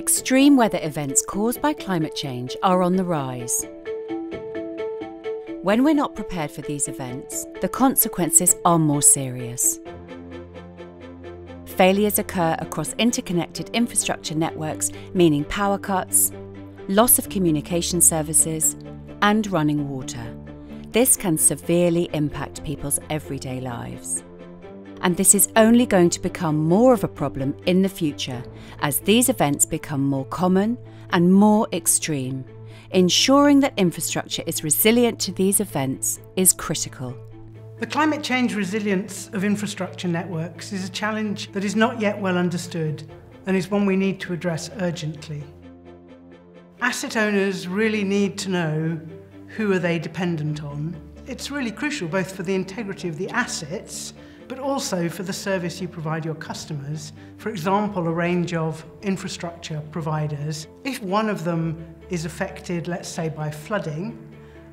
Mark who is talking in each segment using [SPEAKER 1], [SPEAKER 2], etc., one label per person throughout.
[SPEAKER 1] Extreme weather events caused by climate change are on the rise. When we're not prepared for these events, the consequences are more serious. Failures occur across interconnected infrastructure networks, meaning power cuts, loss of communication services, and running water. This can severely impact people's everyday lives and this is only going to become more of a problem in the future as these events become more common and more extreme. Ensuring that infrastructure is resilient to these events is critical.
[SPEAKER 2] The climate change resilience of infrastructure networks is a challenge that is not yet well understood and is one we need to address urgently. Asset owners really need to know who are they dependent on. It's really crucial both for the integrity of the assets but also for the service you provide your customers. For example, a range of infrastructure providers. If one of them is affected, let's say, by flooding,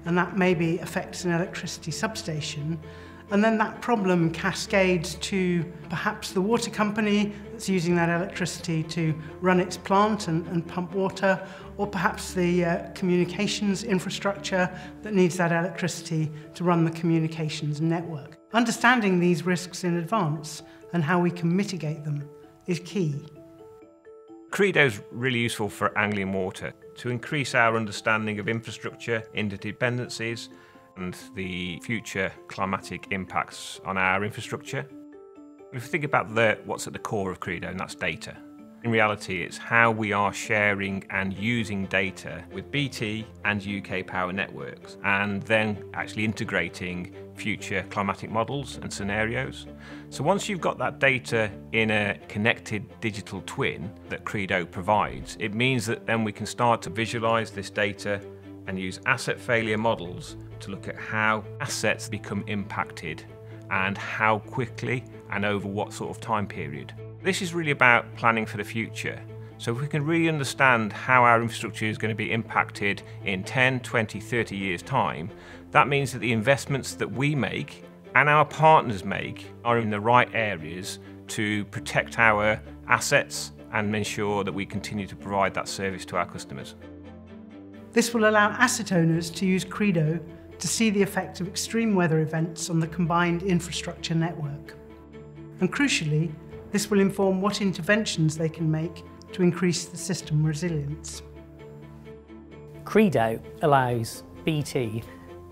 [SPEAKER 2] and that maybe affects an electricity substation, and then that problem cascades to perhaps the water company that's using that electricity to run its plant and, and pump water, or perhaps the uh, communications infrastructure that needs that electricity to run the communications network. Understanding these risks in advance and how we can mitigate them is key.
[SPEAKER 3] CReDo is really useful for Anglian Water to increase our understanding of infrastructure, interdependencies, and the future climatic impacts on our infrastructure. If we think about the, what's at the core of CReDo, and that's data. In reality, it's how we are sharing and using data with BT and UK power networks, and then actually integrating future climatic models and scenarios. So once you've got that data in a connected digital twin that CReDo provides, it means that then we can start to visualize this data and use asset failure models to look at how assets become impacted and how quickly and over what sort of time period. This is really about planning for the future. So if we can really understand how our infrastructure is going to be impacted in 10, 20, 30 years time, that means that the investments that we make and our partners make are in the right areas to protect our assets and ensure that we continue to provide that service to our customers.
[SPEAKER 2] This will allow asset owners to use CReDo to see the effect of extreme weather events on the combined infrastructure network. And crucially, this will inform what interventions they can make to increase the system resilience.
[SPEAKER 4] CReDo allows BT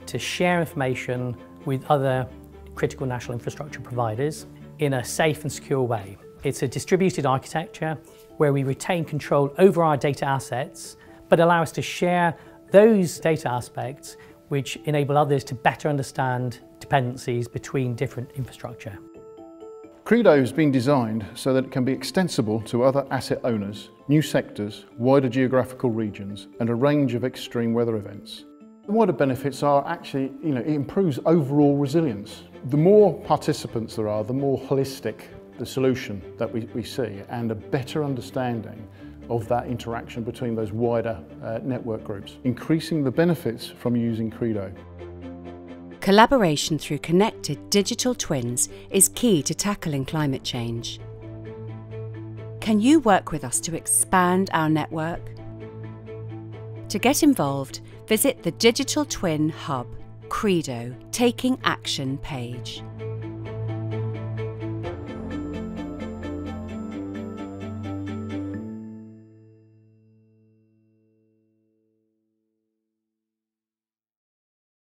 [SPEAKER 4] to share information with other critical national infrastructure providers in a safe and secure way. It's a distributed architecture where we retain control over our data assets, but allow us to share those data aspects which enable others to better understand dependencies between different infrastructure.
[SPEAKER 5] CReDo has been designed so that it can be extensible to other asset owners, new sectors, wider geographical regions and a range of extreme weather events. The wider benefits are actually, you know, it improves overall resilience. The more participants there are, the more holistic the solution that we, we see and a better understanding of that interaction between those wider uh, network groups, increasing the benefits from using CReDo.
[SPEAKER 1] Collaboration through connected digital twins is key to tackling climate change. Can you work with us to expand our network? To get involved, visit the Digital Twin Hub CReDo Taking Action page.